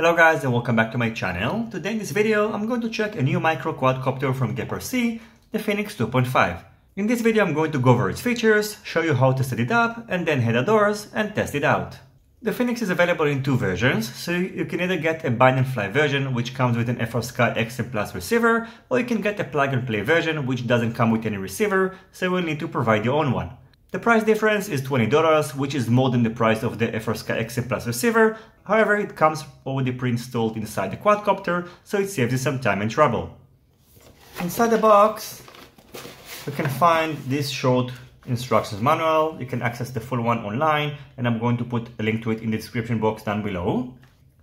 Hello guys and welcome back to my channel. Today in this video I'm going to check a new micro quadcopter from GEPRC, the Phoenix 2.5. In this video I'm going to go over its features, show you how to set it up and then head outdoors and test it out. The Phoenix is available in two versions, so you can either get a bind and fly version which comes with an FrSky XM Plus receiver or you can get a plug and play version which doesn't come with any receiver so you will need to provide your own one. The price difference is $20, which is more than the price of the FrSky XM Plus receiver. However, it comes already pre-installed inside the quadcopter, so it saves you some time and trouble. Inside the box, you can find this short instructions manual. You can access the full one online, and I'm going to put a link to it in the description box down below.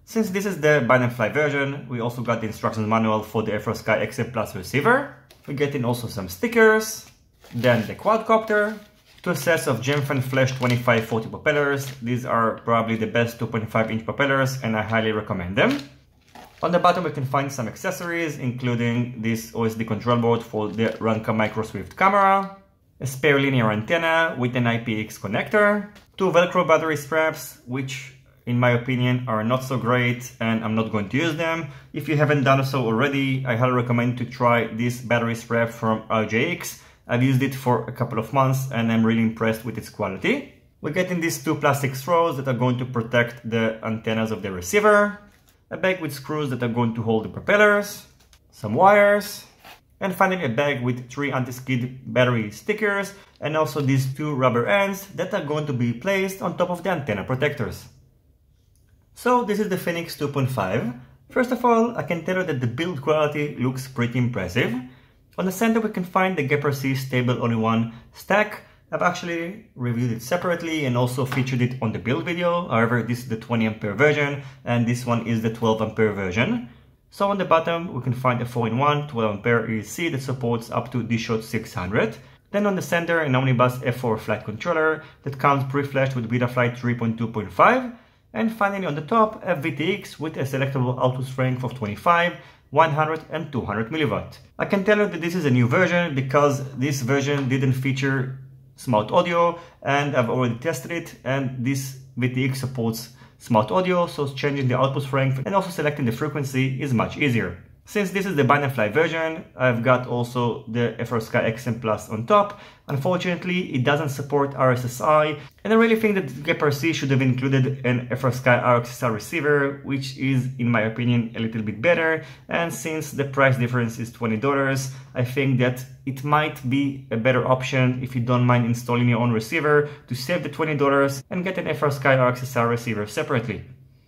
Since this is the bind and fly version, we also got the instructions manual for the FrSky XM Plus receiver. We get in also some stickers, then the quadcopter, Two sets of Gemfan Flash 2540 propellers. These are probably the best 2.5 inch propellers and I highly recommend them. On the bottom we can find some accessories including this OSD control board for the Runcam Micro Swift camera, a spare linear antenna with an IPX connector, two Velcro battery straps which in my opinion are not so great and I'm not going to use them. If you haven't done so already, I highly recommend to try this battery strap from RJX. I've used it for a couple of months and I'm really impressed with its quality. We're getting these two plastic straws that are going to protect the antennas of the receiver, a bag with screws that are going to hold the propellers, some wires, and finally a bag with three anti-skid battery stickers and also these two rubber ends that are going to be placed on top of the antenna protectors. So this is the Phoenix 2.5. First of all, I can tell you that the build quality looks pretty impressive. On the center we can find the GEPRC stable only one stack. I've actually reviewed it separately and also featured it on the build video. However, this is the 20 ampere version and this one is the 12 ampere version. So on the bottom we can find a 4-in-1 12 ampere ESC that supports up to D-Shot 600. Then on the center an Omnibus F4 flight controller that comes pre-flashed with Betaflight 3.2.5 and finally on the top a VTX with a selectable output strength of 25 100 and 200 milliwatt. I can tell you that this is a new version because this version didn't feature smart audio and I've already tested it and this VTX supports smart audio so changing the output strength and also selecting the frequency is much easier. Since this is the bind and fly version, I've got also the FrSky XM Plus on top. Unfortunately, it doesn't support RSSI, and I really think that Gepper should have included an FrSky RXSR receiver, which is, in my opinion, a little bit better. And since the price difference is $20, I think that it might be a better option if you don't mind installing your own receiver to save the $20 and get an FrSky RXSR receiver separately.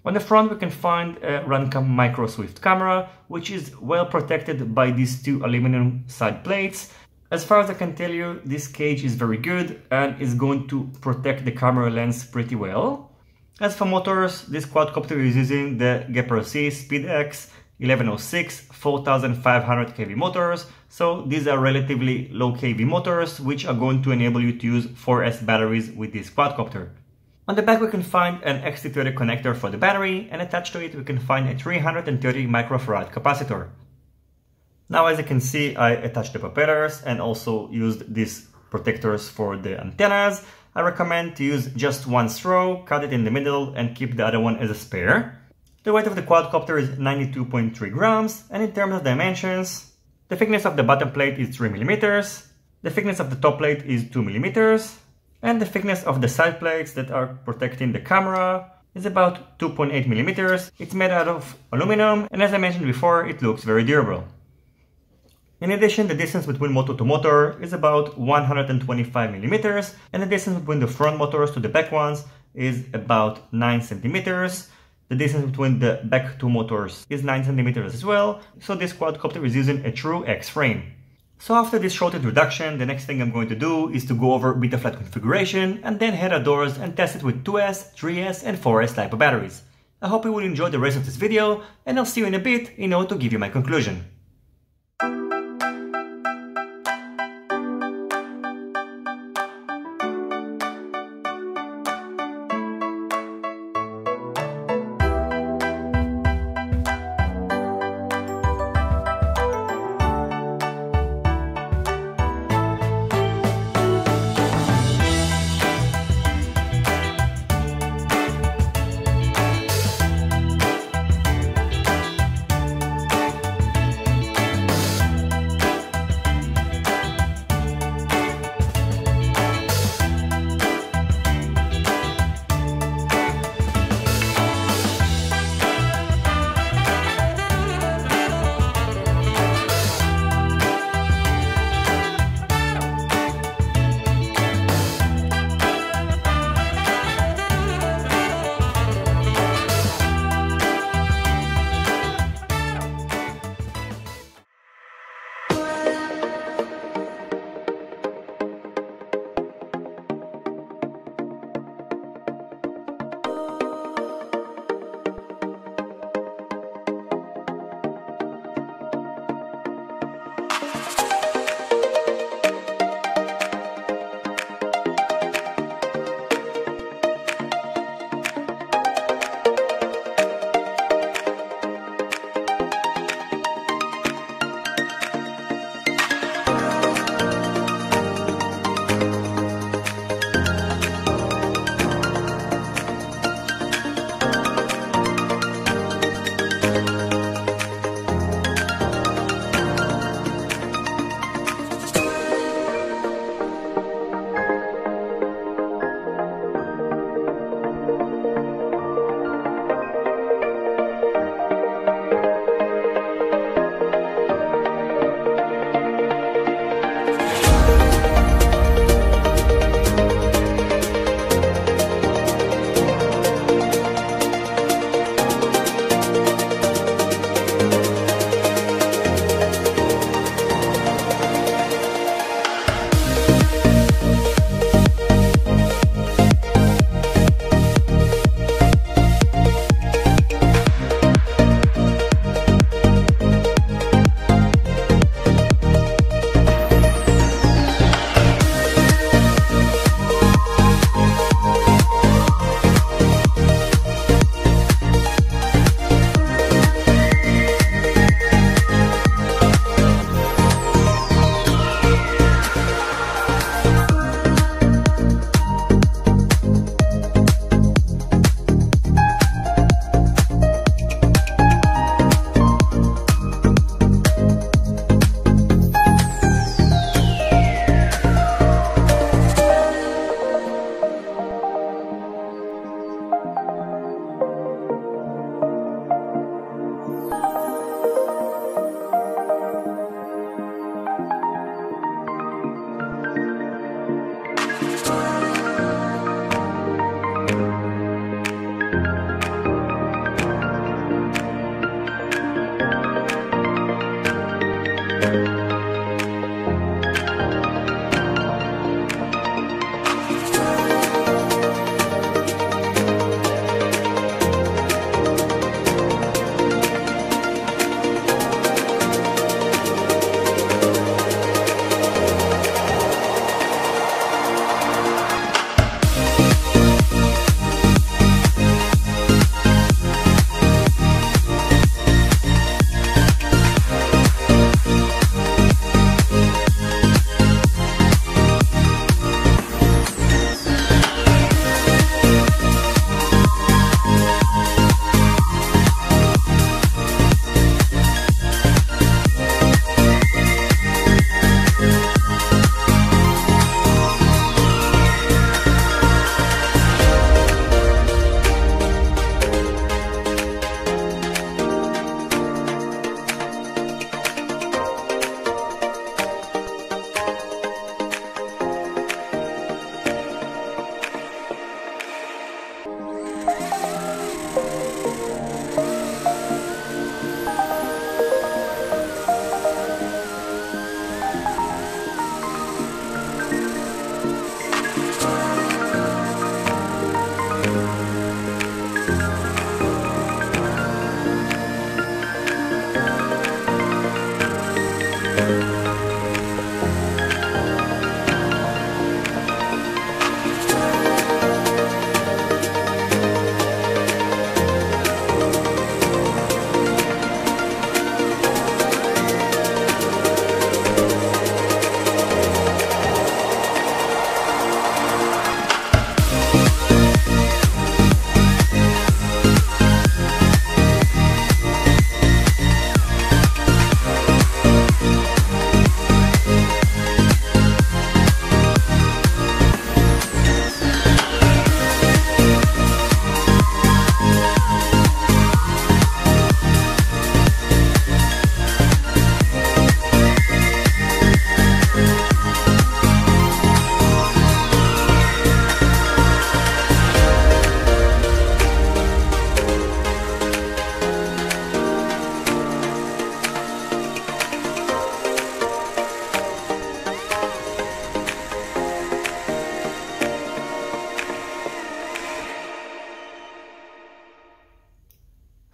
On the front we can find a Runcam Micro Swift camera, which is well protected by these two aluminum side plates. As far as I can tell you, this cage is very good and is going to protect the camera lens pretty well. As for motors, this quadcopter is using the GEPRC SpeedX 1106 4500 kV motors. So these are relatively low kV motors, which are going to enable you to use 4S batteries with this quadcopter. On the back we can find an XT30 connector for the battery and attached to it we can find a 330 microfarad capacitor. Now as you can see I attached the propellers and also used these protectors for the antennas. I recommend to use just one straw, cut it in the middle and keep the other one as a spare. The weight of the quadcopter is 92.3 grams and in terms of dimensions, the thickness of the bottom plate is 3 millimeters, the thickness of the top plate is 2 millimeters, and the thickness of the side plates that are protecting the camera is about 2.8 millimeters. It's made out of aluminum and as I mentioned before it looks very durable. In addition, the distance between motor to motor is about 125 millimeters and the distance between the front motors to the back ones is about 9 centimeters. The distance between the back two motors is 9 centimeters as well, so this quadcopter is using a true X-frame. So after this short introduction, the next thing I'm going to do is to go over Betaflight configuration and then head outdoors and test it with 2S, 3S and 4S LiPo batteries. I hope you will enjoy the rest of this video and I'll see you in a bit in order to give you my conclusion.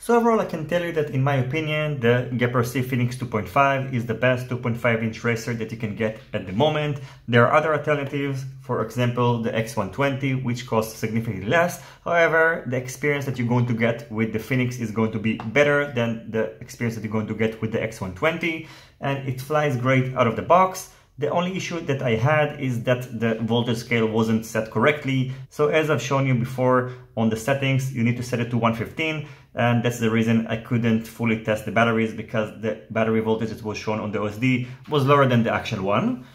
So overall I can tell you that in my opinion the GEPRC Phoenix 2.5 is the best 2.5 inch racer that you can get at the moment. There are other alternatives, for example the X120 which costs significantly less. However, the experience that you're going to get with the Phoenix is going to be better than the experience that you're going to get with the X120 and it flies great out of the box. The only issue that I had is that the voltage scale wasn't set correctly. So as I've shown you before on the settings, you need to set it to 115 and that's the reason I couldn't fully test the batteries because the battery voltage that was shown on the OSD was lower than the actual one.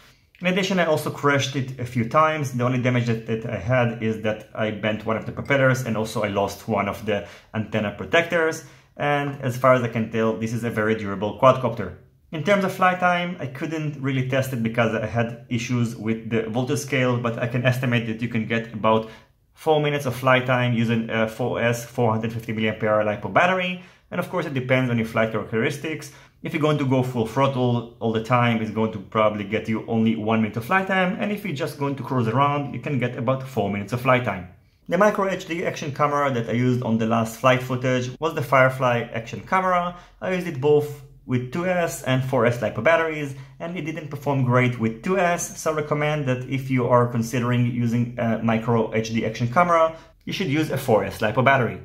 In addition, I also crashed it a few times. The only damage that, that, I had is that I bent one of the propellers and also I lost one of the antenna protectors. And as far as I can tell, this is a very durable quadcopter. In terms of flight time, I couldn't really test it because I had issues with the voltage scale, but I can estimate that you can get about 4 minutes of flight time using a 4S 450 mAh LiPo battery. And of course, it depends on your flight characteristics. If you're going to go full throttle all the time, it's going to probably get you only 1 minute of flight time. And if you're just going to cruise around, you can get about 4 minutes of flight time. The micro HD action camera that I used on the last flight footage was the Firefly action camera. I used it both with 2S and 4S LiPo batteries and it didn't perform great with 2S so I recommend that if you are considering using a micro HD action camera you should use a 4S LiPo battery.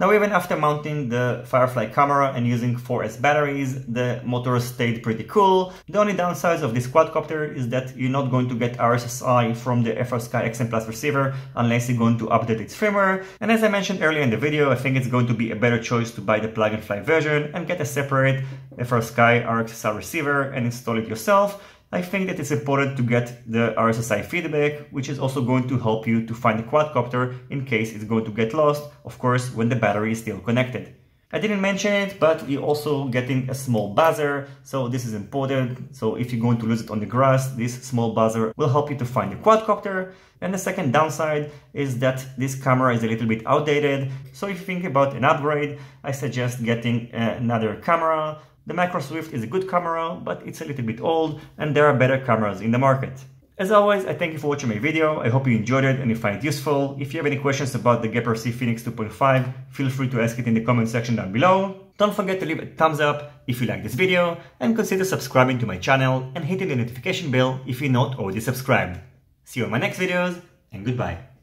Now even after mounting the Firefly camera and using 4S batteries, the motor stayed pretty cool. The only downside of this quadcopter is that you're not going to get RSSI from the FrSky XM Plus receiver unless you're going to update its firmware. And as I mentioned earlier in the video, I think it's going to be a better choice to buy the plug and fly version and get a separate FrSky RXSR receiver and install it yourself I think that it's important to get the RSSI feedback, which is also going to help you to find the quadcopter in case it's going to get lost, of course, when the battery is still connected. I didn't mention it, but you're also getting a small buzzer, so this is important. So if you're going to lose it on the grass, this small buzzer will help you to find the quadcopter. And the second downside is that this camera is a little bit outdated. So if you think about an upgrade, I suggest getting another camera the Micro Swift is a good camera, but it's a little bit old and there are better cameras in the market. As always, I thank you for watching my video. I hope you enjoyed it and you find it useful. If you have any questions about the GEPRC Phoenix 2.5, feel free to ask it in the comment section down below. Don't forget to leave a thumbs up if you like this video and consider subscribing to my channel and hitting the notification bell if you're not already subscribed. See you on my next videos and goodbye.